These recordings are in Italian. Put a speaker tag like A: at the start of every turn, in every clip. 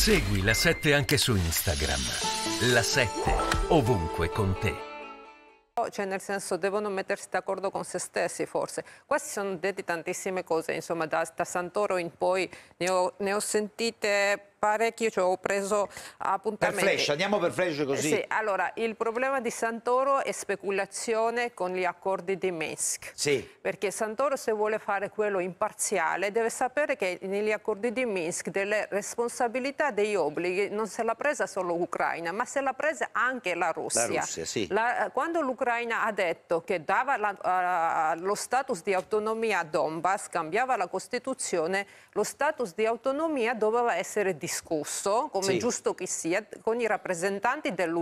A: Segui la 7 anche su Instagram. La 7 ovunque con te.
B: Cioè nel senso devono mettersi d'accordo con se stessi forse. Qua si sono dette tantissime cose, insomma da, da Santoro in poi ne ho, ne ho sentite parecchio, cioè ho preso appuntamenti.
C: Per flash, andiamo per flash così.
B: Sì, allora il problema di Santoro è speculazione con gli accordi di Minsk.
C: Sì.
B: Perché Santoro se vuole fare quello imparziale deve sapere che negli accordi di Minsk delle responsabilità degli obblighi non se l'ha presa solo l'Ucraina, ma se l'ha presa anche la Russia.
C: La Russia, sì.
B: La, quando l'Ucraina ha detto che dava la, uh, lo status di autonomia a Donbass, cambiava la Costituzione, lo status di autonomia doveva essere discusso discusso, come sì. giusto che sia, con i rappresentanti del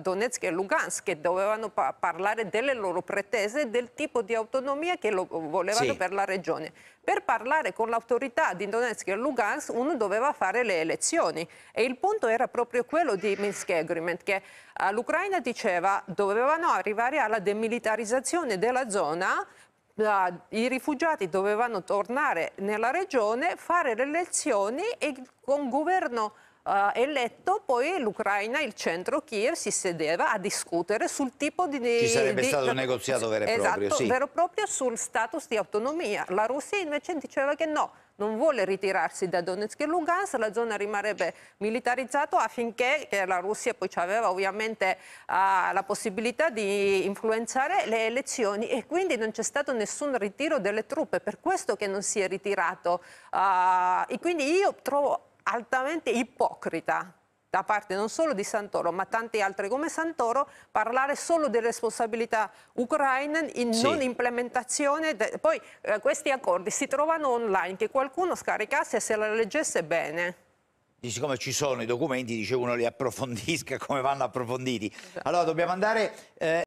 B: Donetsk e Lugansk che dovevano pa parlare delle loro pretese e del tipo di autonomia che volevano sì. per la regione. Per parlare con l'autorità di Donetsk e Lugansk uno doveva fare le elezioni e il punto era proprio quello di Minsk Agreement che l'Ucraina diceva dovevano arrivare alla demilitarizzazione della zona i rifugiati dovevano tornare nella regione, fare le elezioni e con governo uh, eletto poi l'Ucraina, il centro Kiev si sedeva a discutere sul tipo di...
C: Ci sarebbe
B: di,
C: stato un negoziato vero e
B: esatto,
C: proprio, sì.
B: vero e proprio sul status di autonomia. La Russia invece diceva che no, non vuole ritirarsi da Donetsk e Lugansk, la zona rimarrebbe militarizzata affinché la Russia poi aveva ovviamente uh, la possibilità di influenzare le elezioni e quindi non c'è stato nessun ritiro delle truppe, per questo che non si è ritirato. Uh, e quindi io trovo altamente ipocrita da parte non solo di Santoro ma tanti altri come Santoro parlare solo di responsabilità ucraine in sì. non implementazione poi eh, questi accordi si trovano online che qualcuno scaricasse e se la leggesse bene.
C: Siccome ci sono i documenti dice uno li approfondisca come vanno approfonditi. Allora dobbiamo andare eh...